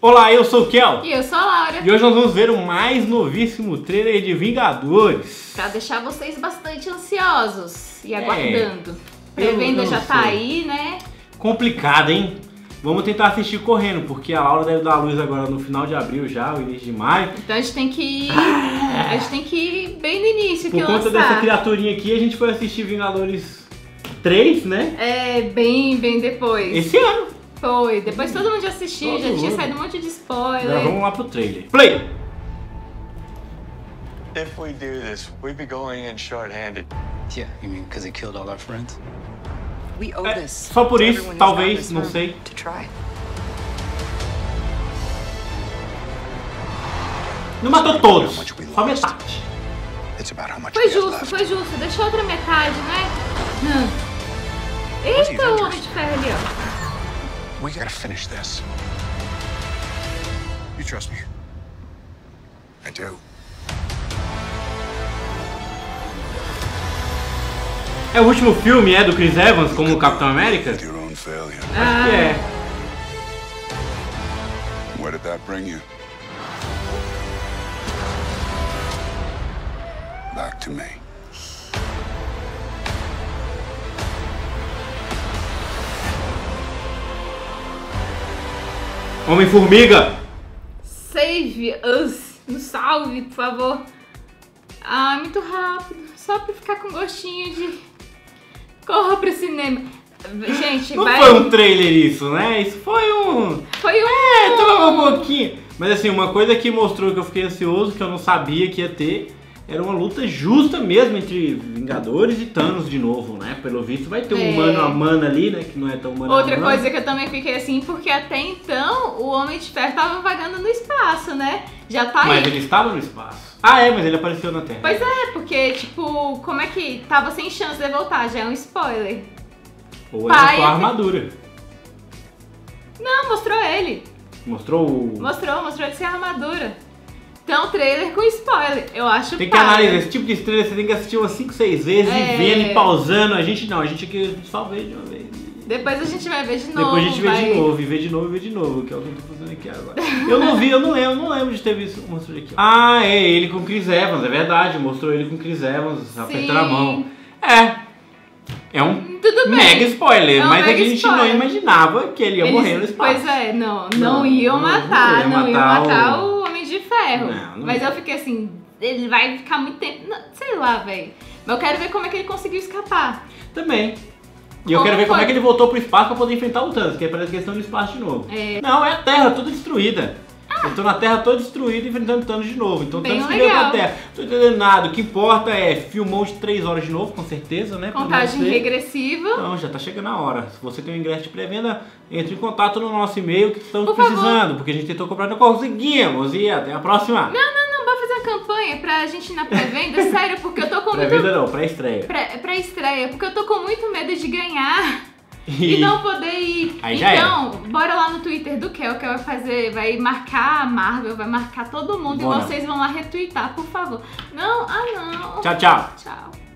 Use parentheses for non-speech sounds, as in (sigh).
Olá, eu sou o Kel. E eu sou a Laura. E hoje nós vamos ver o mais novíssimo trailer de Vingadores. Pra deixar vocês bastante ansiosos e É, aguardando. Prevenda não já tá aí, né? Complicado, hein? Vamos tentar assistir correndo, porque a Laura deve dar a luz agora no final de abril já, o início de maio. Então a gente tem que ir. A gente tem que ir bem no início Por que conta lançar. dessa criaturinha aqui, a gente foi assistir Vingadores 3, né? É, bem, bem depois. Esse ano. Foi. Depois todo mundo já assistiu, Todo já tinha mundo. saído um monte de Agora spoiler. vamos lá pro trailer. Play! If we do this, we'd be going in short-handed. Yeah, you mean because he killed all our friends? We owe É, this. só por to isso, talvez, não sei. To try. Não matou todos, só metade. Foi justo, foi justo. Deixou outra metade, né? Eita? Homem We gotta finish this. You trust me? I do. É o último filme, é, do Chris Evans como Capitão América? Ah. É. Where did that bring you? Back to me. Homem-Formiga! Save us. Nos salve, por favor. Ah, muito rápido. Só pra ficar com gostinho de. Corra pro cinema. Gente, Não vai. foi um trailer isso, né? Isso foi um... Foi um. É, tava um pouquinho. Mas assim, uma coisa que mostrou que eu fiquei ansioso, que eu não sabia que ia ter, era uma luta justa mesmo entre Vingadores e Thanos de novo, né? Pelo visto vai ter um É. mano a mano ali, né? Que não é tão mano Outra a mano. coisa que eu também fiquei assim, porque até então o Homem de Ferro tava vagando no espaço, né? Já tá Mas aí. ele estava no espaço. Ah, é, mas ele apareceu na Terra. Pois é, porque, tipo, como é que tava sem chance de voltar? Já é um spoiler. Ou era Pai, só a armadura. Não, mostrou ele. Mostrou o... Mostrou, mostrou ele sem armadura. Então, trailer com spoiler. Eu acho Tem que analisar esse tipo de trailer, você tem que assistir umas 5, 6 vezes É. e vendo e pausando. A gente não, a gente aqui só vê de uma vez. Depois a gente vai ver de novo. Depois a gente vê vai... de novo, e vê de novo, e vê de novo, que é o que eu tô fazendo aqui agora. Eu não vi, eu não lembro, não lembro de ter visto. Mostrou aqui. ó. Ah, é ele com Chris Evans, é verdade. Mostrou ele com Chris Evans apertando a mão. É. É um Tudo bem. mega spoiler, É um mas é mega que a gente não spoiler. imaginava que ele ia Eles- morrer no espaço. Pois é, não, não, Não, iam não, matar, não ia não iam matar matar o- o... De Ferro. Não, não Mas ia. eu fiquei assim, ele vai ficar muito tempo, não, sei lá, velho. Mas eu quero ver como é que ele conseguiu escapar. Também. E eu Como quero ver como foi? é que ele voltou pro espaço pra poder enfrentar o Thanos, que parece questão do espaço de novo. É. Não, é a Terra toda destruída. Eu tô na Terra toda destruída enfrentando Thanos de novo. Então Bem Thanos que veio pra. Terra. Tô entendendo nada. O que importa é filmou de 3 horas de novo, com certeza, né? Não Contagem regressiva. Não, já tá chegando a hora. Se você tem um ingresso de pré-venda, entre em contato no nosso e-mail que estamos Por favor. precisando, porque a gente tentou comprar não conseguimos. E até a próxima. Não, não, não, bora fazer uma campanha pra gente ir na pré-venda, sério, porque eu tô com (laughs) muito... Pré-venda não, pré-estreia. Pré, pra estreia, porque eu tô com muito medo de ganhar e não poder ir. Aí já então, bora lá no Twitter do Kel, que vai fazer, vai marcar a Marvel, vai marcar todo mundo Bora. e vocês vão lá retweetar, por favor. Não, ah não. Tchau, tchau. Tchau.